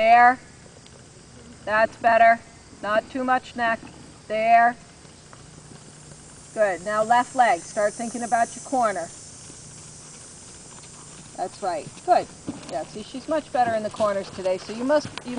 There. That's better. Not too much neck. There. Good. Now left leg. Start thinking about your corner. That's right. Good. Yeah, see, she's much better in the corners today, so you must... You